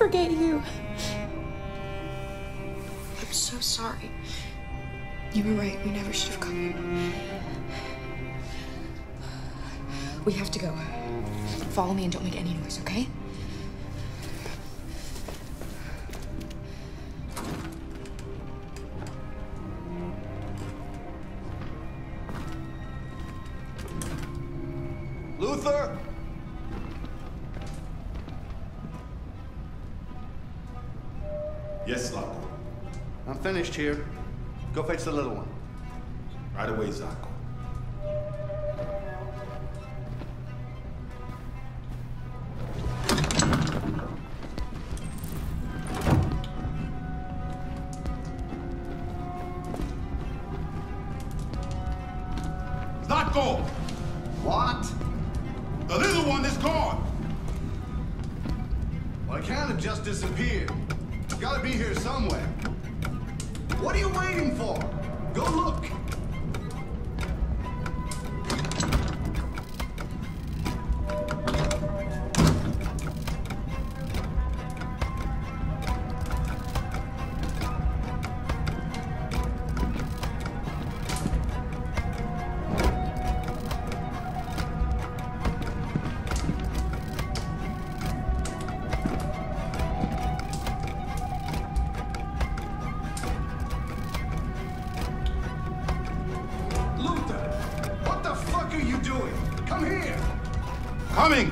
forget you. I'm so sorry. You were right. We never should have come. Here. We have to go. Follow me and don't make any noise, okay? Luther! Finished here. Go fetch the little one. Right away, Zlatko. Zlatko! What? The little one is gone! Well, it can't have just disappeared. It's gotta be here somewhere. What are you waiting for? Go look. Come here! Coming!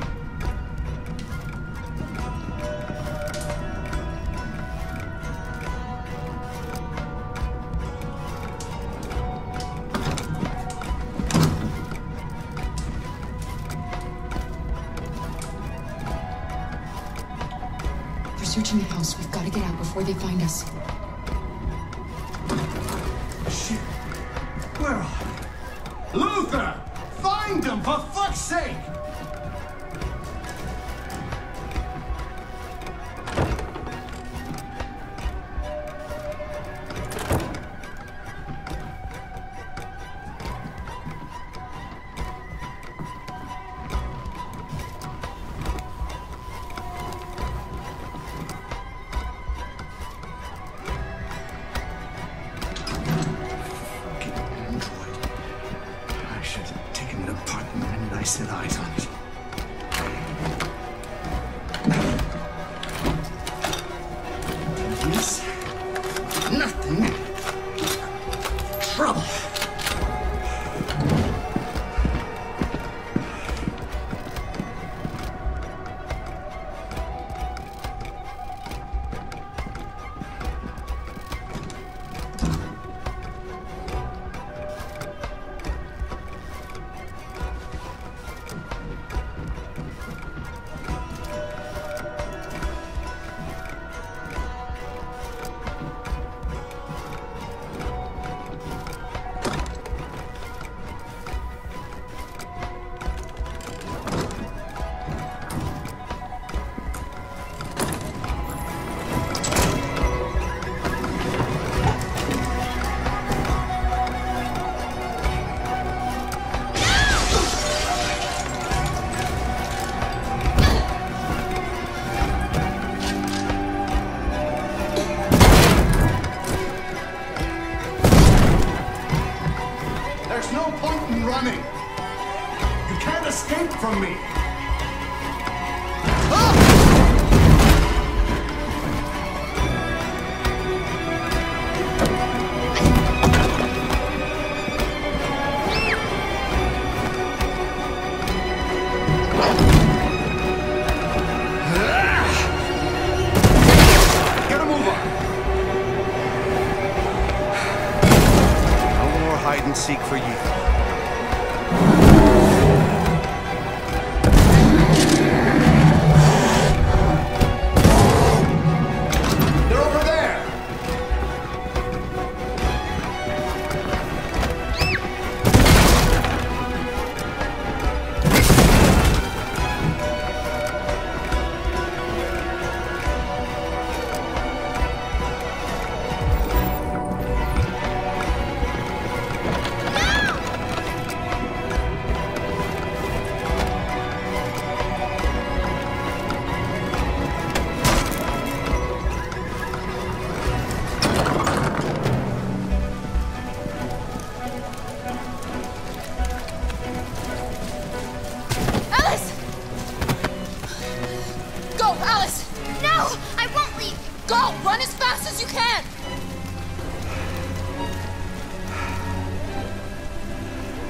They're searching the house. We've got to get out before they find us. For fuck's sake! Set eyes on it. Nothing. You can't escape from me. Hide and seek for you.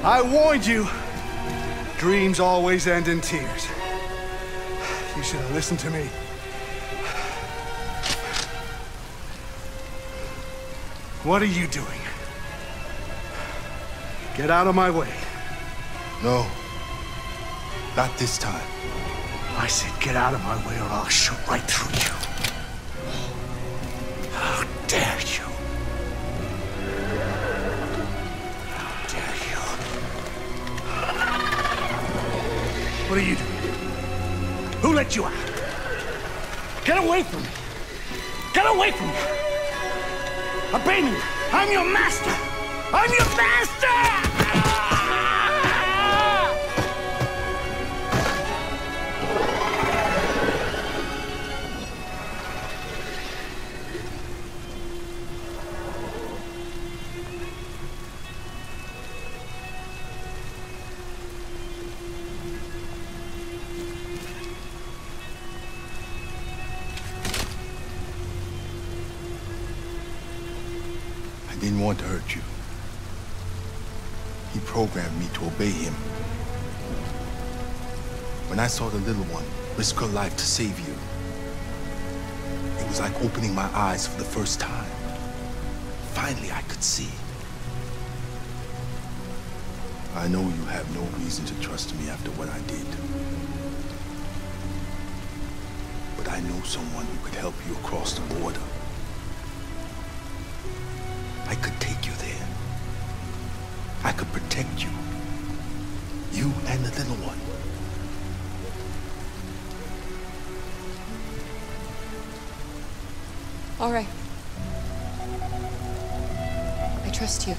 I warned you. Dreams always end in tears. You should have listened to me. What are you doing? Get out of my way. No. Not this time. I said get out of my way or I'll shoot right through you. Let you out? Get away from me! Get away from me! Obey me! I'm your master! I'm your master! Didn't want to hurt you. He programmed me to obey him. When I saw the little one risk her life to save you, it was like opening my eyes for the first time. Finally, I could see. I know you have no reason to trust me after what I did. But I know someone who could help you across the border. All right. I trust you.